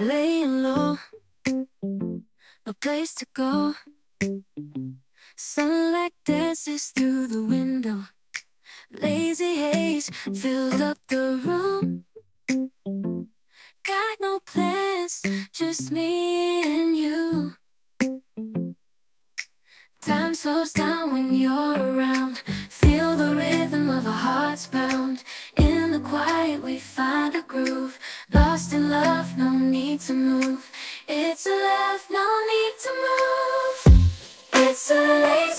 laying low, no place to go. Sunlight dances through the window. Lazy haze filled up the room. Got no plans, just me and you. Time slows down when you're around. Feel the rhythm of our hearts pound. In the quiet, we find a groove. No need to move. It's a lazy